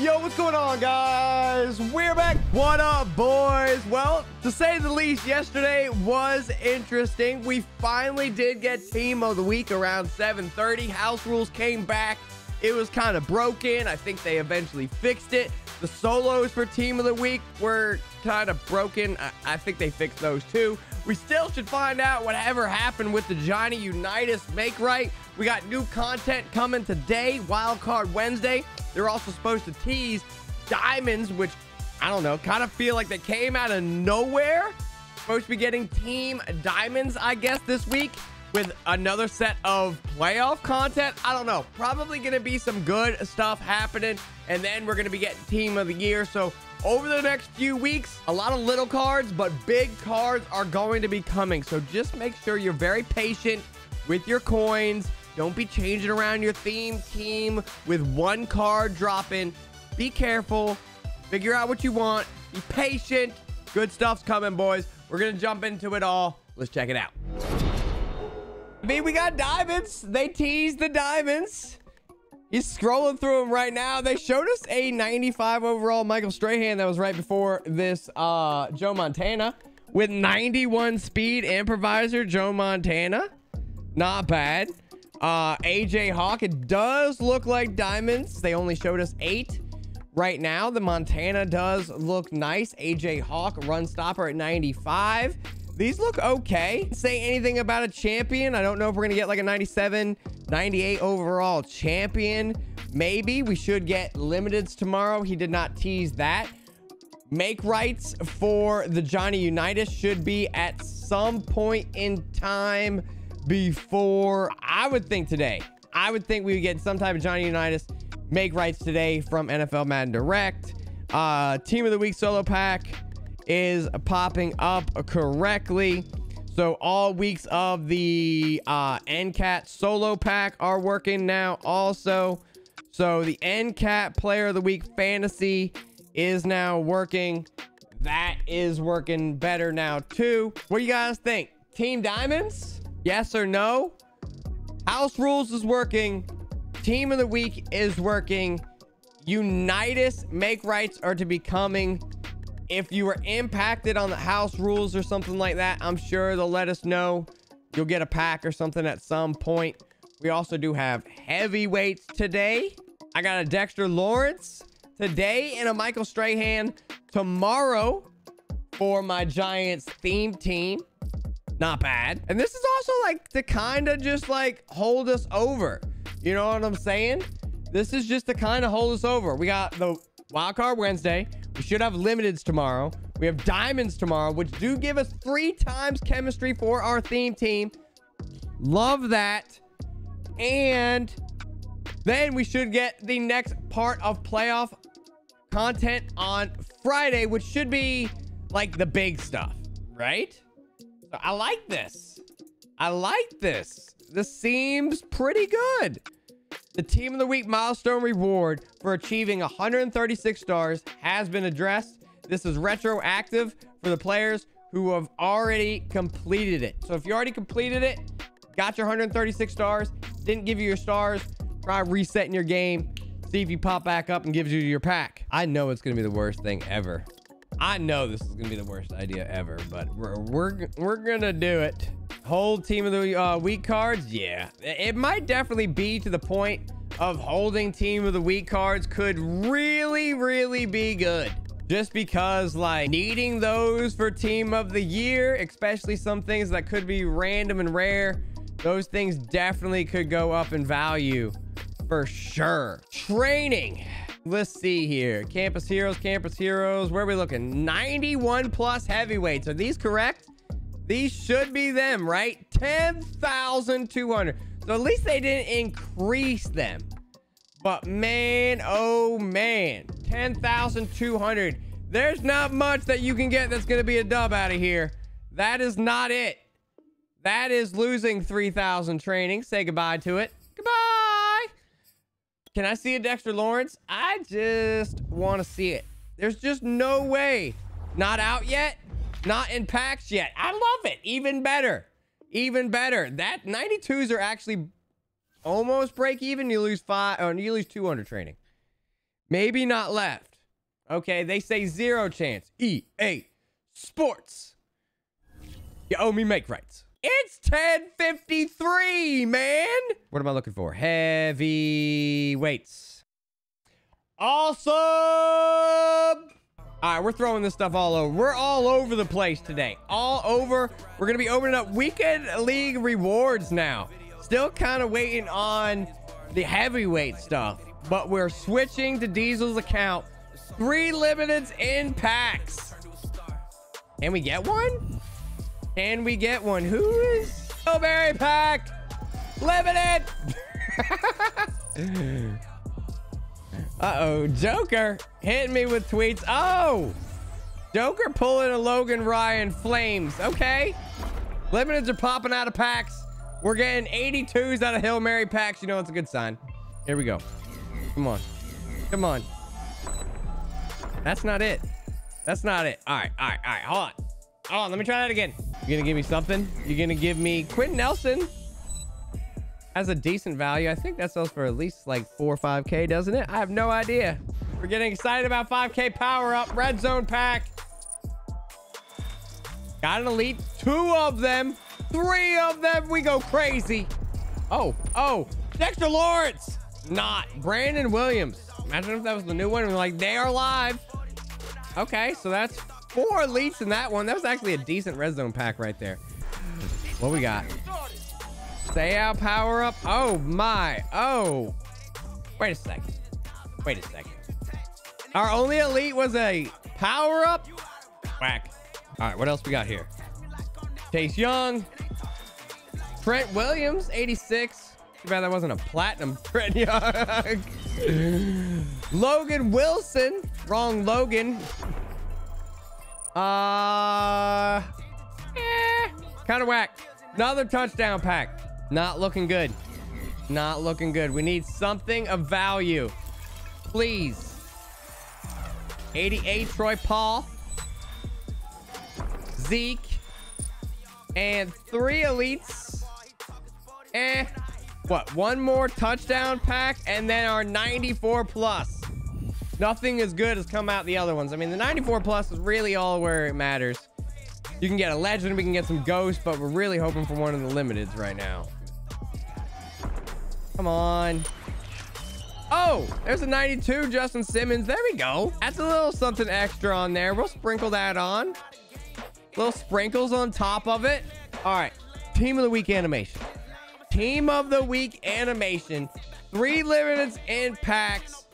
Yo, what's going on, guys? We're back. What up, boys? Well, to say the least, yesterday was interesting. We finally did get Team of the Week around 7.30. House Rules came back. It was kind of broken. I think they eventually fixed it. The solos for Team of the Week were kind of broken. I, I think they fixed those too. We still should find out whatever happened with the Johnny Unitas make right. We got new content coming today, Wildcard Wednesday. They're also supposed to tease diamonds, which I don't know, kind of feel like they came out of nowhere. Supposed to be getting team diamonds, I guess, this week with another set of playoff content. I don't know. Probably going to be some good stuff happening. And then we're going to be getting team of the year. So over the next few weeks, a lot of little cards, but big cards are going to be coming. So just make sure you're very patient with your coins. Don't be changing around your theme team with one card dropping. Be careful. Figure out what you want. Be patient. Good stuff's coming, boys. We're going to jump into it all. Let's check it out. I mean, we got diamonds. They teased the diamonds. He's scrolling through them right now. They showed us a 95 overall Michael Strahan that was right before this uh, Joe Montana with 91 speed improviser Joe Montana. Not bad. Uh, AJ Hawk, it does look like diamonds. They only showed us eight right now. The Montana does look nice. AJ Hawk, run stopper at 95. These look okay. Say anything about a champion. I don't know if we're going to get like a 97, 98 overall champion. Maybe we should get limiteds tomorrow. He did not tease that. Make rights for the Johnny Unitas should be at some point in time before, I would think today. I would think we would get some type of Johnny Unitas make rights today from NFL Madden Direct. Uh, Team of the Week solo pack is popping up correctly. So all weeks of the uh, NCAT solo pack are working now also. So the NCAT player of the week fantasy is now working. That is working better now too. What do you guys think? Team Diamonds? Yes or no? House Rules is working. Team of the week is working. Unitas make rights are to be coming if you were impacted on the house rules or something like that, I'm sure they'll let us know. You'll get a pack or something at some point. We also do have heavyweights today. I got a Dexter Lawrence today and a Michael Strahan tomorrow for my Giants theme team. Not bad. And this is also like to kind of just like hold us over. You know what I'm saying? This is just to kind of hold us over. We got the Wild Card Wednesday. We should have limiteds tomorrow. We have diamonds tomorrow, which do give us three times chemistry for our theme team. Love that. And then we should get the next part of playoff content on Friday, which should be like the big stuff, right? I like this. I like this. This seems pretty good. The Team of the Week milestone reward for achieving 136 stars has been addressed. This is retroactive for the players who have already completed it. So if you already completed it, got your 136 stars, didn't give you your stars, try resetting your game, see if you pop back up and gives you your pack. I know it's going to be the worst thing ever. I know this is going to be the worst idea ever, but we're, we're, we're going to do it. Hold team of the uh, week cards. Yeah, it might definitely be to the point of holding team of the week cards could really, really be good. Just because like needing those for team of the year, especially some things that could be random and rare, those things definitely could go up in value for sure. Training. Let's see here. Campus Heroes, Campus Heroes. Where are we looking? 91 plus heavyweights. Are these correct? These should be them, right? 10,200. So at least they didn't increase them. But man, oh man, 10,200. There's not much that you can get that's going to be a dub out of here. That is not it. That is losing 3,000 training. Say goodbye to it. Goodbye. Can I see a Dexter Lawrence? I just want to see it. There's just no way. Not out yet. Not in packs yet. I love it. Even better. Even better. That 92s are actually almost break even. You lose five, or you lose 200 training. Maybe not left. Okay, they say zero chance. EA Sports. You owe me make rights. It's 1053, man. What am I looking for? Heavy weights. Awesome. All right, we're throwing this stuff all over. We're all over the place today. All over. We're going to be opening up weekend league rewards now. Still kind of waiting on the heavyweight stuff, but we're switching to Diesel's account. Three limiteds in packs. Can we get one? Can we get one? Who is Strawberry Pack? Limited. Uh-oh. Joker hitting me with tweets. Oh! Joker pulling a Logan Ryan Flames. Okay. Limiteds are popping out of packs. We're getting 82s out of Hail Mary packs. You know it's a good sign. Here we go. Come on. Come on. That's not it. That's not it. All right. All right. All right. Hold on. Hold on. Let me try that again. You're to give me something? You're to give me Quenton Nelson has a decent value. I think that sells for at least like four or 5K, doesn't it? I have no idea. We're getting excited about 5K power up. Red zone pack. Got an elite. Two of them. Three of them. We go crazy. Oh, oh. Dexter Lawrence. Not. Brandon Williams. Imagine if that was the new one. We're like, they are live. Okay, so that's four elites in that one. That was actually a decent red zone pack right there. What we got? Out power up. Oh my. Oh. Wait a second. Wait a second. Our only elite was a power up. Whack. All right, what else we got here? Chase Young. Trent Williams, 86. Too bad that wasn't a platinum Trent Young. Logan Wilson. Wrong Logan. Uh, eh, kind of whack. Another touchdown pack. Not looking good. Not looking good. We need something of value. Please. 88 Troy Paul. Zeke. And three elites. Eh. What? One more touchdown pack and then our 94 plus. Nothing as good has come out the other ones. I mean, the 94 plus is really all where it matters. You can get a legend, we can get some ghosts, but we're really hoping for one of the limiteds right now. Come on. Oh, there's a 92 Justin Simmons. There we go. That's a little something extra on there. We'll sprinkle that on. Little sprinkles on top of it. All right. Team of the week animation. Team of the week animation. Three limiteds in packs.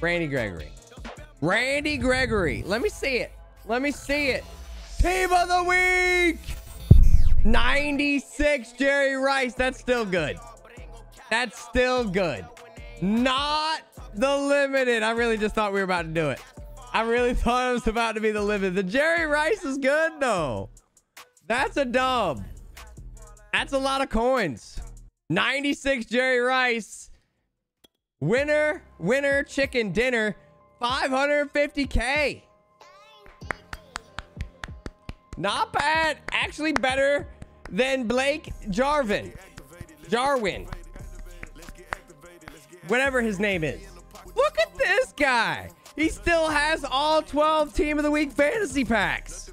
Randy Gregory. Randy Gregory. Let me see it. Let me see it. Team of the week. 96 Jerry Rice. That's still good. That's still good. Not the limited. I really just thought we were about to do it. I really thought it was about to be the limited. The Jerry Rice is good, though. That's a dub. That's a lot of coins. 96 Jerry Rice. Winner, winner, chicken dinner. 550K. Not bad. Actually better than Blake Jarvin. Jarwin whatever his name is. Look at this guy. He still has all 12 team of the week fantasy packs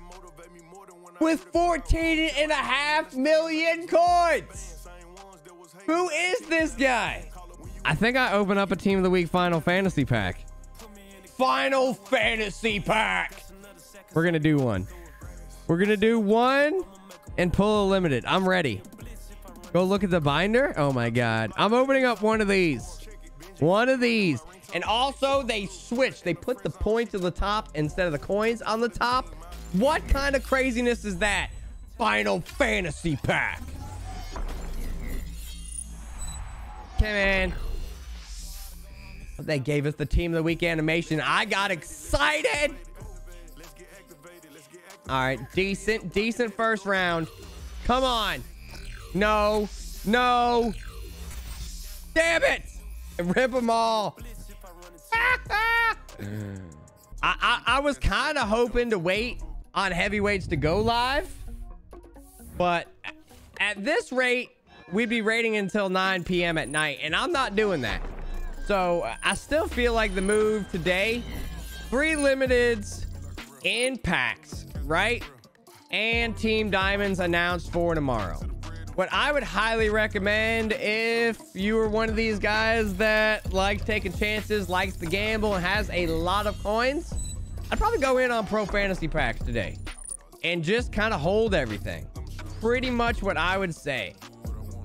with 14 and a half million coins. Who is this guy? I think I open up a team of the week final fantasy pack. Final fantasy pack. We're going to do one. We're going to do one and pull a limited. I'm ready. Go look at the binder. Oh my God. I'm opening up one of these. One of these. And also, they switched. They put the points on the top instead of the coins on the top. What kind of craziness is that? Final Fantasy Pack. Okay, man. They gave us the Team of the Week animation. I got excited. All right, decent, decent first round. Come on. No, no. Damn it. Rip them all. I, I, I was kind of hoping to wait on heavyweights to go live. But at this rate, we'd be rating until 9 p.m. at night. And I'm not doing that. So I still feel like the move today, three limiteds in packs, right? And Team Diamonds announced for tomorrow. What I would highly recommend if you were one of these guys that likes taking chances, likes to gamble, and has a lot of coins, I'd probably go in on Pro Fantasy Packs today and just kind of hold everything. Pretty much what I would say.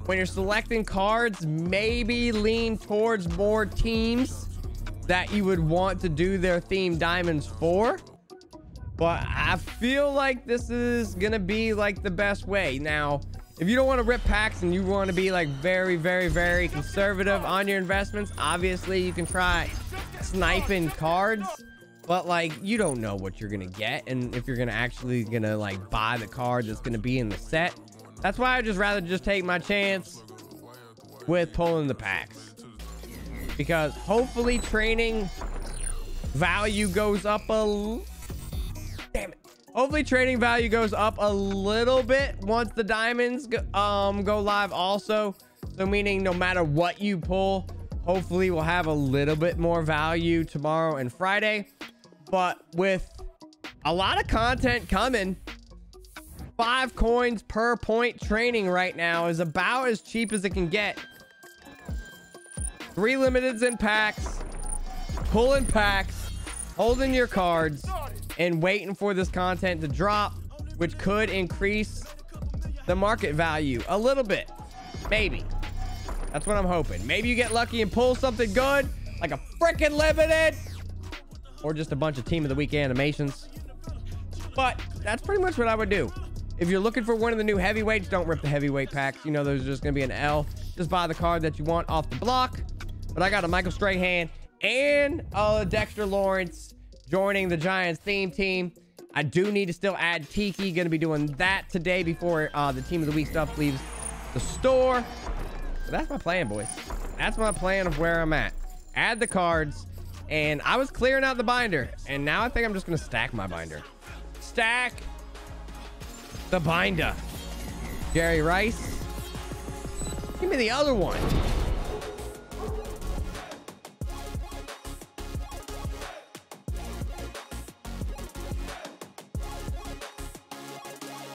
When you're selecting cards, maybe lean towards more teams that you would want to do their theme diamonds for. But I feel like this is going to be like the best way. Now, if you don't want to rip packs and you want to be like very, very, very conservative on your investments, obviously you can try sniping cards. But like, you don't know what you're going to get. And if you're going to actually going to like buy the card that's going to be in the set. That's why I'd just rather just take my chance with pulling the packs. Because hopefully training value goes up a Hopefully trading value goes up a little bit once the diamonds go, um, go live also. So meaning no matter what you pull, hopefully we'll have a little bit more value tomorrow and Friday. But with a lot of content coming, five coins per point training right now is about as cheap as it can get. Three limiteds in packs, pulling packs, holding your cards and waiting for this content to drop, which could increase the market value a little bit. Maybe. That's what I'm hoping. Maybe you get lucky and pull something good, like a freaking limited, or just a bunch of Team of the Week animations. But that's pretty much what I would do. If you're looking for one of the new heavyweights, don't rip the heavyweight packs. You know, there's just going to be an L. Just buy the card that you want off the block. But I got a Michael Strahan and a Dexter Lawrence joining the Giants theme team. I do need to still add Tiki. Going to be doing that today before uh, the Team of the Week stuff leaves the store. But that's my plan, boys. That's my plan of where I'm at. Add the cards. And I was clearing out the binder. And now I think I'm just going to stack my binder. Stack the binder. Jerry Rice. Give me the other one.